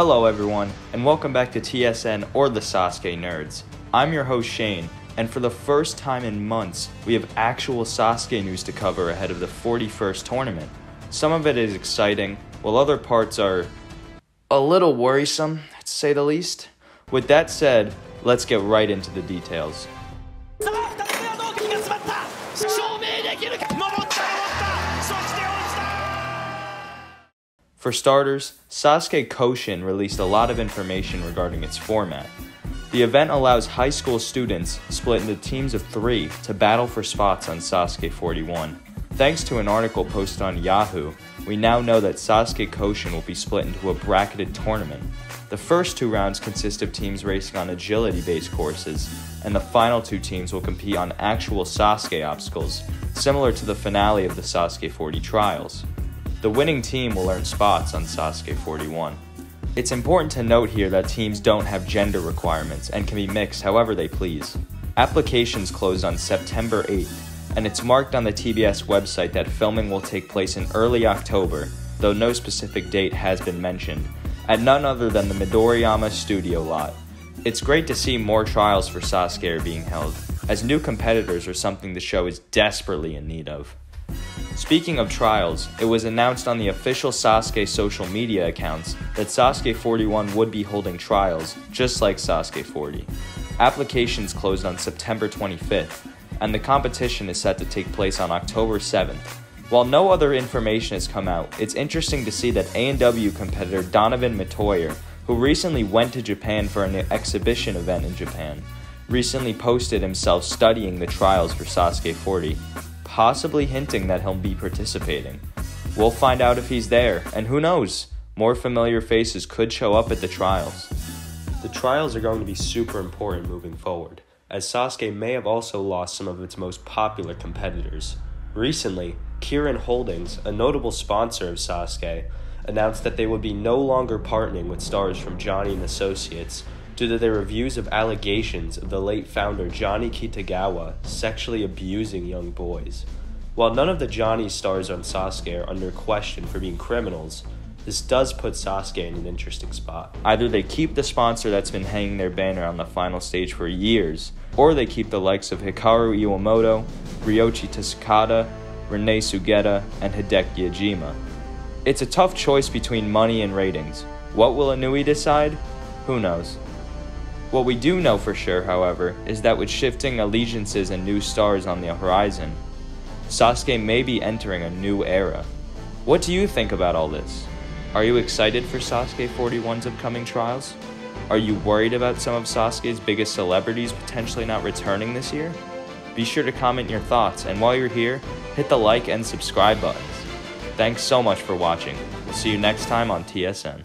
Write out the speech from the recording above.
Hello, everyone, and welcome back to TSN or the Sasuke Nerds. I'm your host, Shane, and for the first time in months, we have actual Sasuke news to cover ahead of the 41st tournament. Some of it is exciting, while other parts are a little worrisome, to say the least. With that said, let's get right into the details. For starters, Sasuke Koshien released a lot of information regarding its format. The event allows high school students, split into teams of three, to battle for spots on Sasuke 41. Thanks to an article posted on Yahoo, we now know that Sasuke Koshien will be split into a bracketed tournament. The first two rounds consist of teams racing on agility based courses, and the final two teams will compete on actual Sasuke obstacles, similar to the finale of the Sasuke 40 trials. The winning team will earn spots on Sasuke 41. It's important to note here that teams don't have gender requirements and can be mixed however they please. Applications close on September 8th, and it's marked on the TBS website that filming will take place in early October, though no specific date has been mentioned, at none other than the Midoriyama studio lot. It's great to see more trials for Sasuke are being held, as new competitors are something the show is desperately in need of. Speaking of trials, it was announced on the official Sasuke social media accounts that Sasuke 41 would be holding trials, just like Sasuke 40. Applications closed on September 25th, and the competition is set to take place on October 7th. While no other information has come out, it's interesting to see that ANW competitor Donovan Metoyer, who recently went to Japan for an exhibition event in Japan, recently posted himself studying the trials for Sasuke 40, possibly hinting that he'll be participating. We'll find out if he's there, and who knows, more familiar faces could show up at the trials. The trials are going to be super important moving forward, as Sasuke may have also lost some of its most popular competitors. Recently, Kirin Holdings, a notable sponsor of Sasuke, announced that they would be no longer partnering with stars from Johnny and Associates due to their reviews of allegations of the late founder Johnny Kitagawa sexually abusing young boys. While none of the Johnny stars on Sasuke are under question for being criminals, this does put Sasuke in an interesting spot. Either they keep the sponsor that's been hanging their banner on the final stage for years, or they keep the likes of Hikaru Iwamoto, Ryoichi Tsukada, Rene Sugeta, and Hideki Ijima. It's a tough choice between money and ratings. What will Inui decide? Who knows? What we do know for sure, however, is that with shifting allegiances and new stars on the horizon, Sasuke may be entering a new era. What do you think about all this? Are you excited for Sasuke 41's upcoming trials? Are you worried about some of Sasuke's biggest celebrities potentially not returning this year? Be sure to comment your thoughts, and while you're here, hit the like and subscribe buttons. Thanks so much for watching. We'll see you next time on TSN.